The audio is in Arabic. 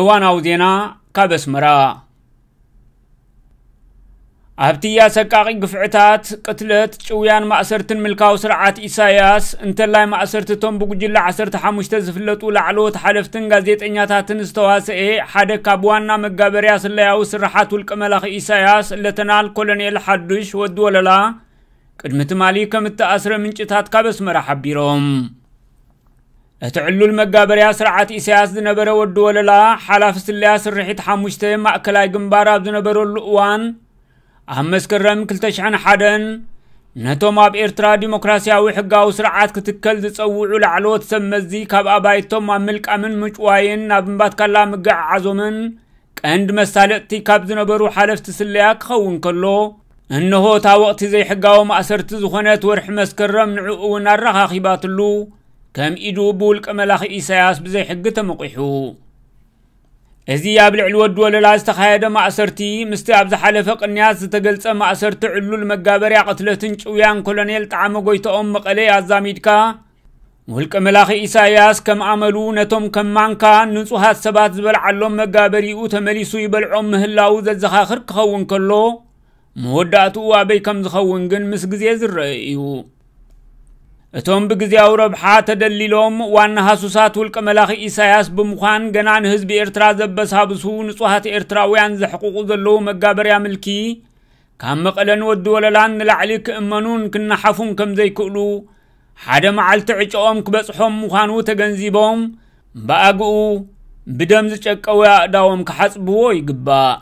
እዋናዊ ዜና ካብ ኣስመራ ኣብቲ ኣሰቃቂ ግፍዕታት ቅትለት ጭውያን ማእሰርትን ምልካዊ ስርዓት ኢሳያስ እንተላይ ማእሰርቲ እቶም ብጉጅለ 15 ዝፍለጡ ላዕለዎት ሓለፍትን ጋዜጠኛታትን ዝተዋስአ ሓደ ካብ ዋና መጋበርያ ስለያዊ ስራሓት ውልቀ መላኺ ኢሳያስ ለተናል ኮሎኔል ሓዱሽ ወዲ ወለላ ቅድሚ ትማሊ ከም እተኣስረ ምንጭታት ካብ ኣስመራ ሓቢሮም اتعلل مقابريا سرعات إسياس دي نبرا ودو وللا حلاف سليا سرحيت حموشتي مأكلاي قنبارا بدو نبرا اللقوان أهمس كرم كلتشعن حدن نتوم أب إرترا ديمقراسياوي حقاو سرعات كتكل دي تصوعو لعلو تسمزي كاب أبايتوم ملك أمن مجواين نابنبات كلا مقع عزومن كأند مسالقتي كاب دي نبرو حلف تسليا كخون كلو إنهو تا وقت زي حقاو مأسرت زخونات ورح مسكرم نعقو نارخا اللو كم إدو بولك ملاخ إيساياس بزي حق تمقحو ازي يابلع الود ولا استخايدة مع سرتي مستي أبز حلفق النياس تقلت مع سرت علو المقابر يا تنش ويان كولونيل تعام قويت أم قلي الزاميدكا ولك ملاخ إيساياس كم عملو نتم كم مانكا ننصوها السبات زبل علوم مقابر يو تمليسو يبلعوم مهلاو ذا زخاخر كخون كلو مهداتو وابي كم زخون جن مسقزي زر እቶም ብግዜያዊ ረብሓ ተደሊሎም ዋና ሃሱሳት ውልቀ መላኺ ኢሳያስ ብምዃን ገና ንህዝቢ ኤርትራ ዘበሳብሱ ንጹሃት ኤርትራውያን ዘሕቁቁ ዘለዉ መጋበርያ ምልኪ ካብ መቐለን ወዲ ወለላን ንላዕሊ ክእመኑን ክነሓፉን ከም ዘይክእሉ ሓደ መዓልቲ ዕጮኦም ክበጽሖም ምዃኑ ተገንዚቦም ብኣግኡ ብደም ዝጨቀወ ኣእዳዎም ክሓጽብዎ ይግባእ